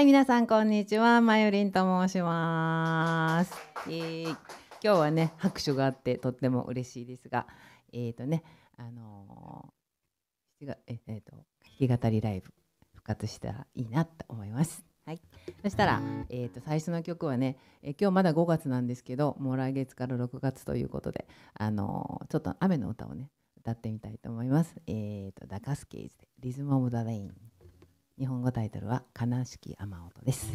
はい、皆さんこんにちは、まゆりんと申します。えー今日はね、拍手があってとっても嬉しいですが、えっ、とね、あのー、7月ええーと弾き語りライブ復活したらいいなと思います。はい、そしたら、えー、と最初の曲はね、えー今日まだ5月なんですけどもう来月から6月ということで、あのーちょっと雨の歌をね歌ってみたいと思います。えー、とダカスケーズで「リズム・オブ・ザ・レイン」日本語タイトルは「悲しき雨音」です。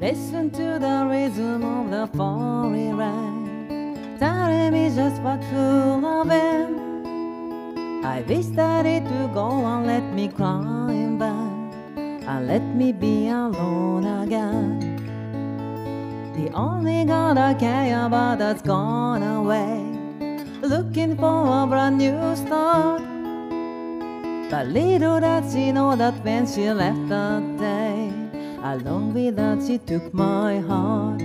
Listen to the rhythm of the falling rain. Telling me just what to love in. I wish that it would go and let me cry in bed. And let me be alone again. The only God I care about has gone away. Looking for a brand new start. But little does she know that when she left that day, along with that she took my heart.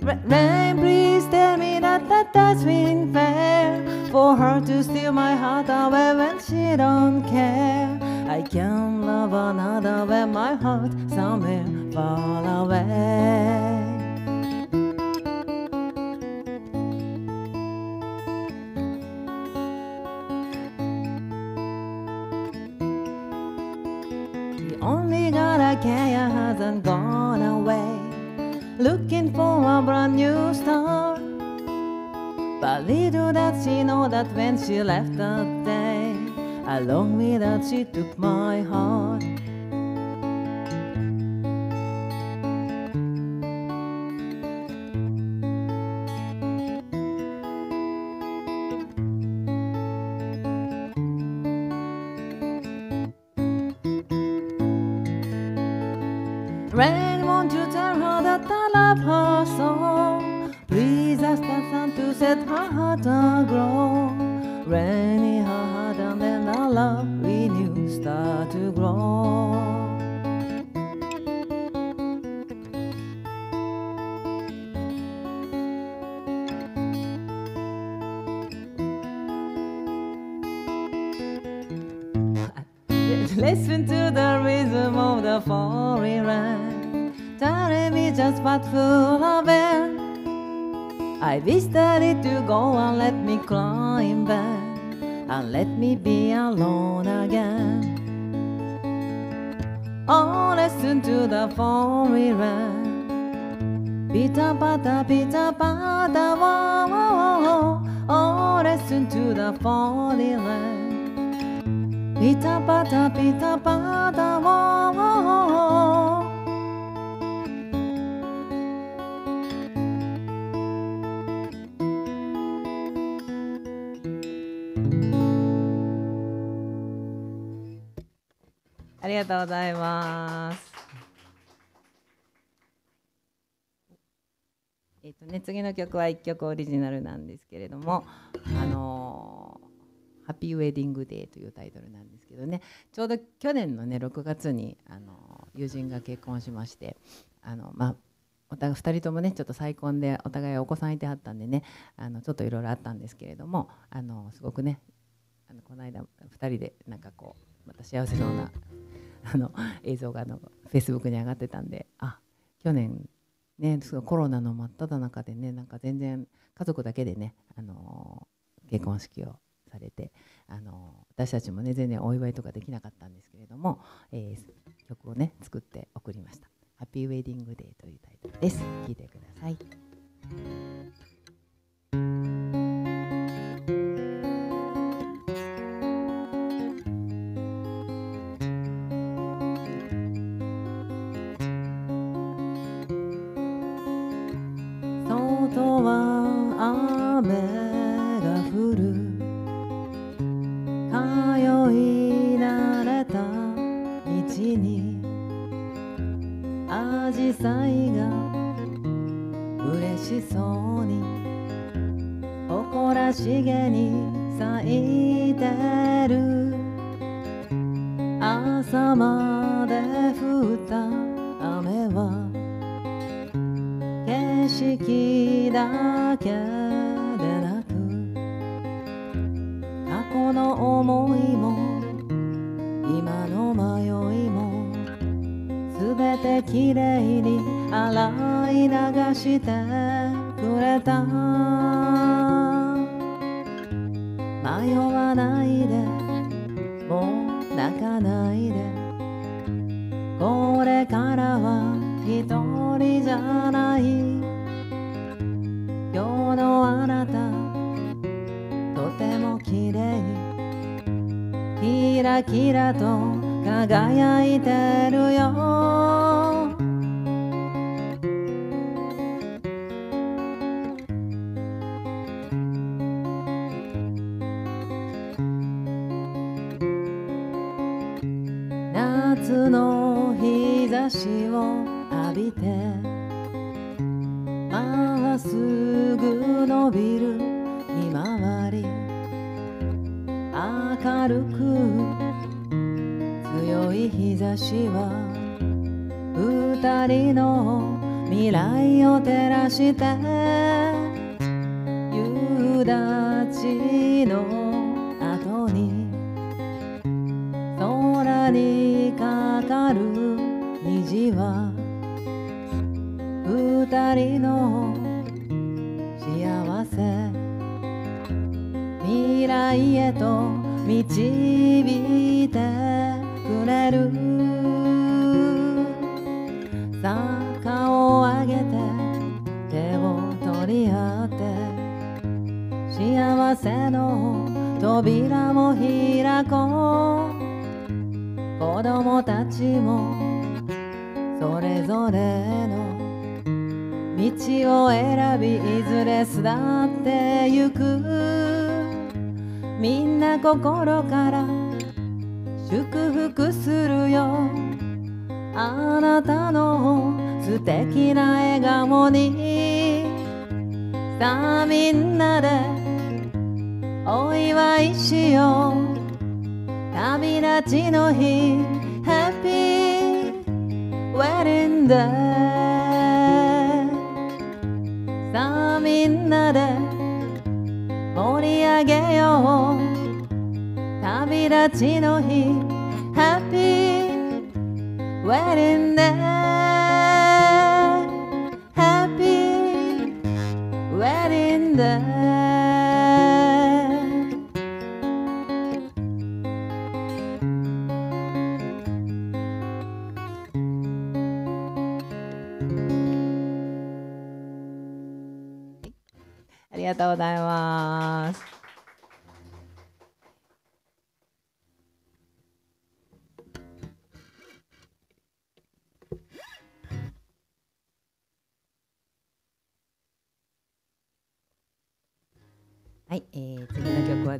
Ra- Rain, please tell me that that that's been fair for her to steal my heart away when she don't care. I can love another when my heart somewhere far. A brand new start. But little does she know that when she left that day, along with that she took my heart. Rain, won't you tell her that I love her so? Please ask the sun to set her heart aglow. Rainy her heart and then our love we knew start to grow. Listen to the rhythm of the me just what to love in. I wish that it would go and let me climb back. And let me be alone again. Oh, listen to the falling rain. Pita pata, pita pata, whoa, whoa. Oh, listen to the falling rain. Pita pata, pita pata, whoa, whoa, whoa. りがとうございます。えっ、とね次の曲は一曲オリジナルなんですけれども、あのーハッピーウェディングデーというタイトルなんですけどね、ちょうど去年のね6月にあの友人が結婚しまして、あのまあお互い2人ともねちょっと再婚でお互いお子さんいてはったんでねあのちょっといろいろあったんですけれどもあのすごくねあのこの間2人でなんかこうまた幸せそうなあの映像があのフェイスブックに上がってたんであ去年ねコロナの真っ只中でねなんか全然家族だけでねあの結婚式をされてあの私たちもね全然お祝いとかできなかったんですけれども、えー曲をね作って送りました「ハッピーウェディングデー」というタイトルです。聴いてください。の思いも今の迷いもすべてきれいに洗い流してくれた。迷わないでもう泣かないで。これからは一人じゃない。ラキラと輝いてるよ。夏の日差しを浴びてまっすぐ伸びるひまわり。明るく日差しは二人の未来を照らして夕立の後に空にかかる虹は二人の幸せ未来へと導いてれる。坂を上げて手を取り合って幸せの扉を開こう。子供たちもそれぞれの道を選びいずれ巣立ってゆく。みんな心から祝福するよ。あなたの素敵な笑顔にさあみんなでお祝いしよう。旅立ちの日 Happy Wedding Day さあみんなで盛り上げよう。旅立ちの日ハッピーウェディングデーハッピーウェディングデーありがとうございます。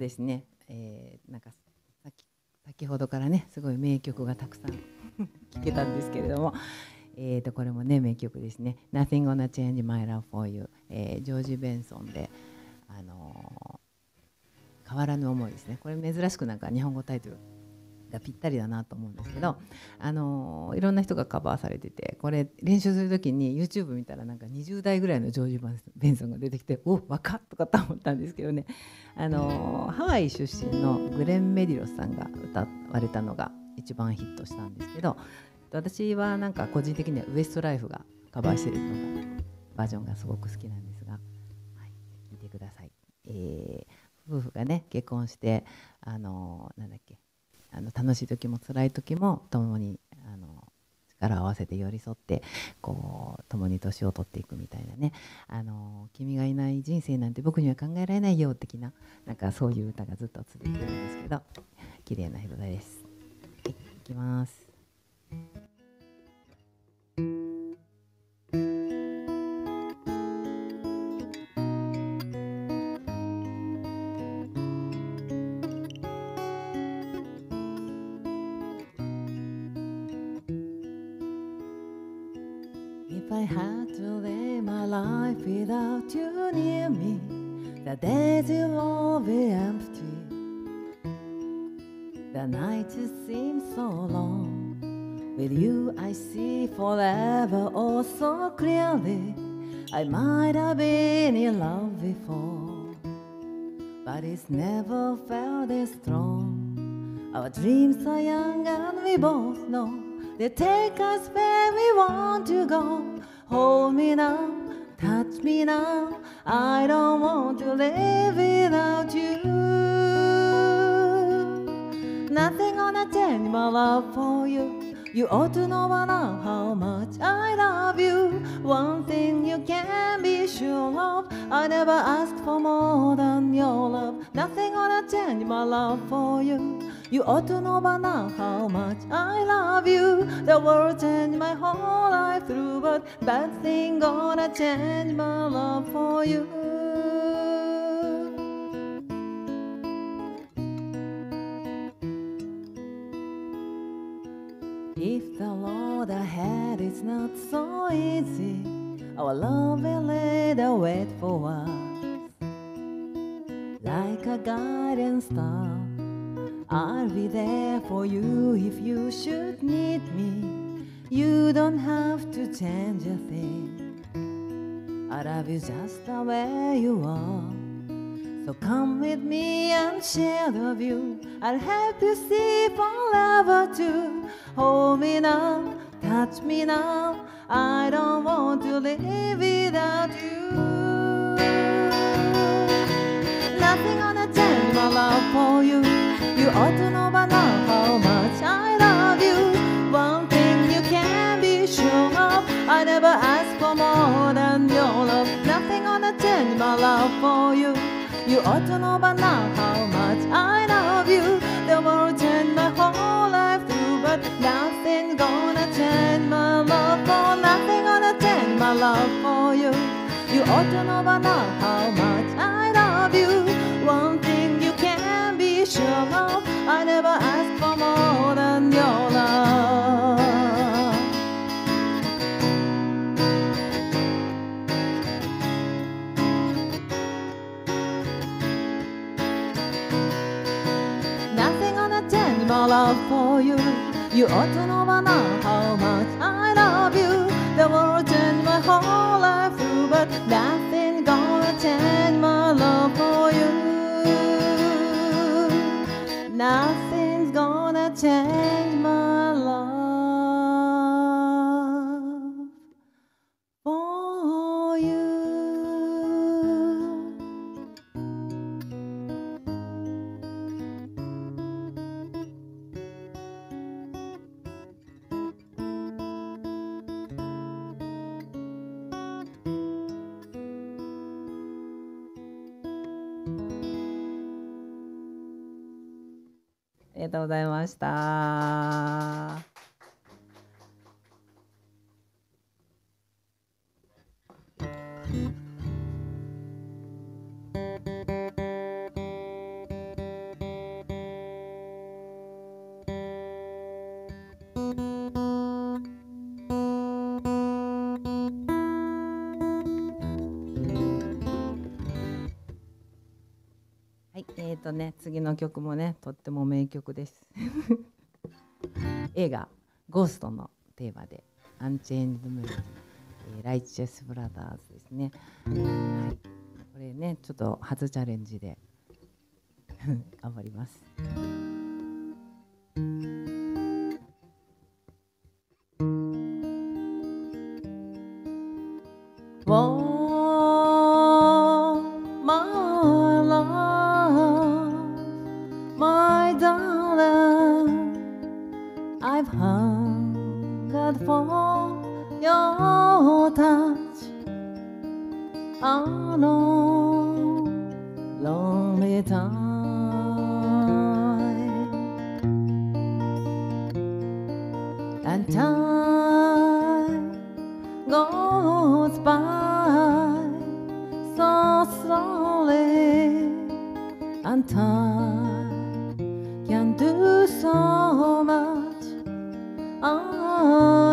ですね、えー、なんか先ほどからねすごい名曲がたくさん 聴けたんですけれども、えー、とこれもね名曲ですね「Nothing Gonna Change My Love for You」えー、ジョージ・ベンソンで、あのー変わらぬ思いですね。これ珍しくなんか日本語タイトルぴったりだなと思うんですけど、あのいろんな人がカバーされててこれ練習する時に YouTube 見たらなんか20代ぐらいのジョージ・ベンソンが出てきてお若っとかと思ったんですけどね、あのハワイ出身のグレン・メディロスさんが歌われたのが一番ヒットしたんですけど私はなんか個人的にはウエストライフがカバーしてるのがバージョンがすごく好きなんですが、はい、聞いてください。えー夫婦がね結婚してあのなんだっけあの楽しい時も辛い時も共にあの力を合わせて寄り添ってこう共に年を取っていくみたいなねあの君がいない人生なんて僕には考えられないよ的ななんかそういう歌がずっと続いてるんですけど綺麗な歌です。はい、いきます。Days will empty. The nights seem so long. With you, I see forever oh so clearly. I might have been in love before, but it's never felt this strong. Our dreams are young and we both know they take us where we want to go. Hold me now, touch me now. I don't want to live without you. Nothing gonna change my love for you. You ought to know by now how much I love you. One thing you can be sure of, I never asked for more than your love. Nothing gonna change my love for you. You ought to know by now how much I love you. The world changed my whole life through, but that thing gonna change my love for you. If the road ahead is not so easy, our love will lay the wait for us. Like a guiding star, I'll be there for you if you should need me. You don't have to change a thing. I love you just the way you are. So come with me and share the view. I'll help you see forever too. Hold me now, touch me now. I don't want to live without you. Ought to know by how much I love you. One thing you can be sure of, I never asked for more than your love. Nothing gonna change my love for you. You ought to know by how much I love you. My whole life through, but nothing gonna change my love for. Gonna change my love for you. You ought to know how much I love you. One thing you can be sure of, I never asked for more than your love. Nothing gonna change my love for you. You ought to know by now how much I love you. The world changed my whole life through, but nothing Nothing's gonna change my love for you. あありがとうございました。の曲もね、とっても名曲です。映画「ゴースト」のテーマで「アンチェンジ・ムービー」えーライチェス・ブラザーズですね。はい、これね、ちょっと初チャレンジで 頑張ります。Goes by so slowly, and time can do so much. Are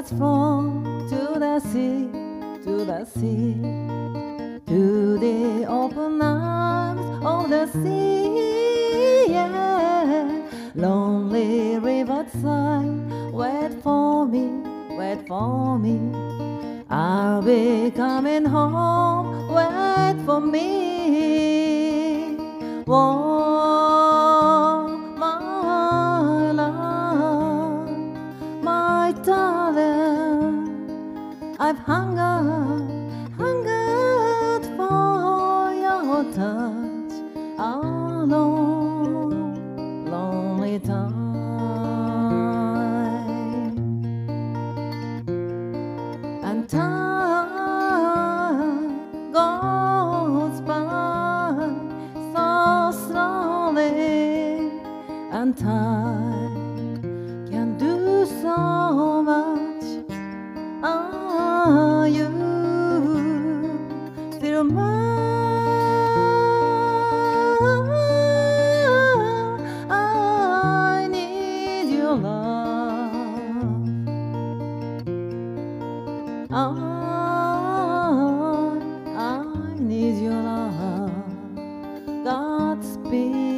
Rivers flow to the sea, to the sea, to the open arms of the sea. Yeah. Lonely riverside, wait for me, wait for me. I'll be coming home, wait for me. Oh, Godspeed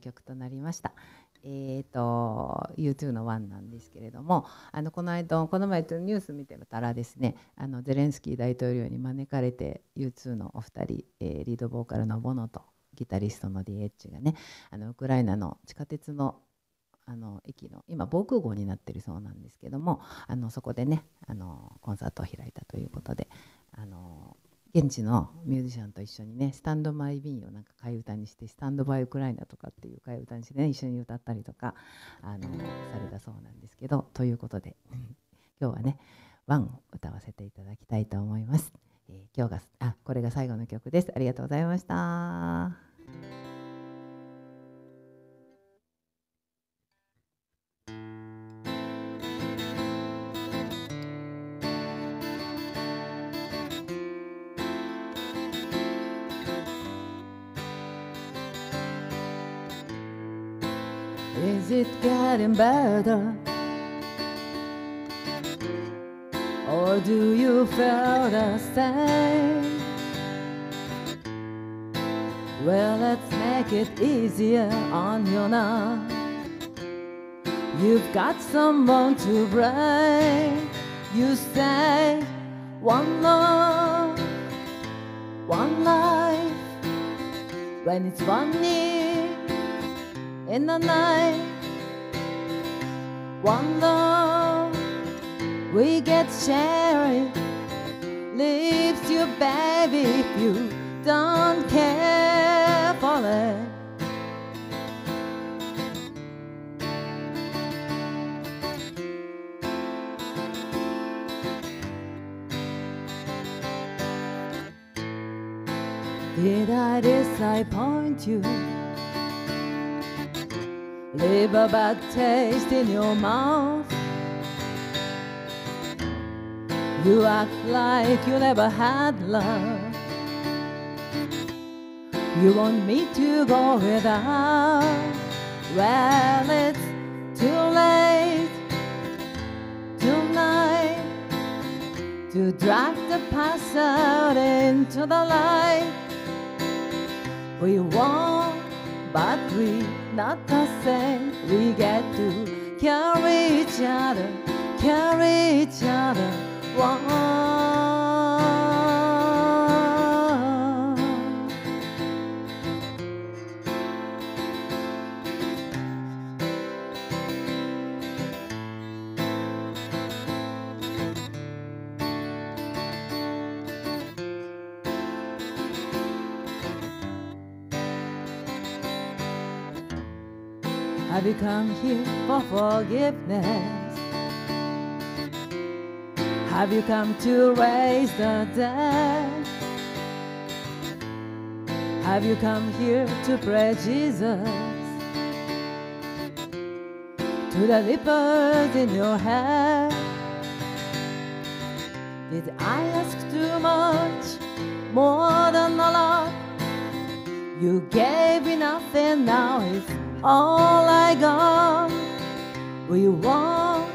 曲となりました。えっ、と U2 の「ワンなんですけれどもあのこの間この前とニュース見てたらですねあのゼレンスキー大統領に招かれて U2 のお二人、えーリードボーカルのボノとギタリストのディエッチがねあのウクライナの地下鉄のあの駅の今防空壕になってるそうなんですけどもあのそこでねあのコンサートを開いたということであの現地のミュージシャンと一緒にね「スタンド・マイ・ビーン」をなんか替え歌にして「スタンド・バイ・ウクライナ」とかっていう替え歌にしてね一緒に歌ったりとかあのされたそうなんですけどということで 今日はね「ワン」を歌わせていただきたいと思います。えー今日があこれが最後の曲です。ありがとうございました。Is it getting better? Or do you feel the same? Well, let's make it easier on you now. You've got someone to blame. You say one love, one life. When it's one year in the night, one love we get sharing leaves you, baby, if you don't care for it. Did I disappoint you? Leave a bad taste in your mouth. You act like you never had love. You want me to go without. Well, it's too late tonight to drag the past out into the light. We want, but we not the same. We get to carry each other, carry each other. One. Have you come here for forgiveness? Have you come to raise the dead? Have you come here to pray Jesus? To the lepers in your head? Did I ask too much? More than a lot? You gave enough and now it's all I got. We want,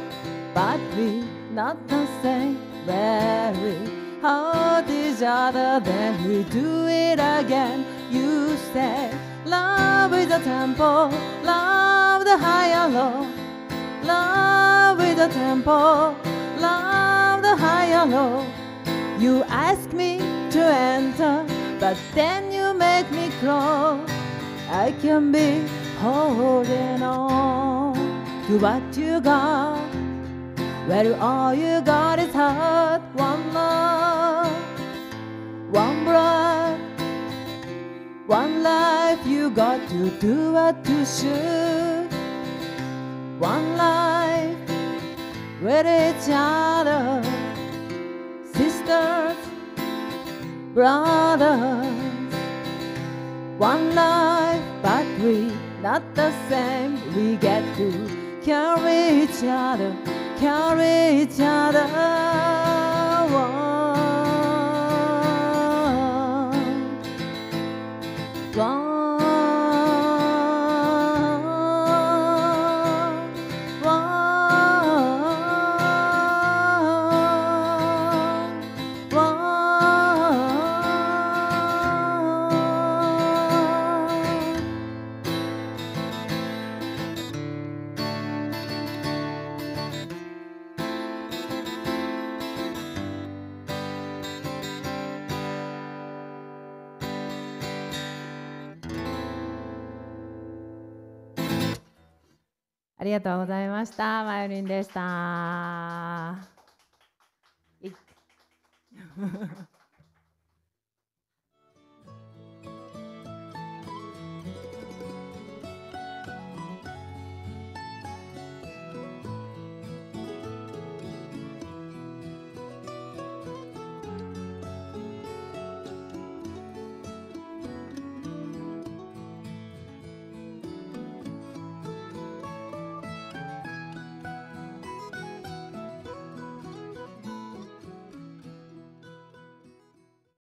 but we not the same. Very hurt each other, then we do it again. You say, Love is a tempo, love the high and low. Love is a tempo, love the high and low. You ask me to enter, but then you make me crawl. I can be holding on to what you got. Well, all you got is heart, one love, one breath, one life. You got to do what you should. One life with each other, sisters, brothers. One life, but we not the same. We get to carry each other, carry each other. ありがとうございました。マヨリンでした。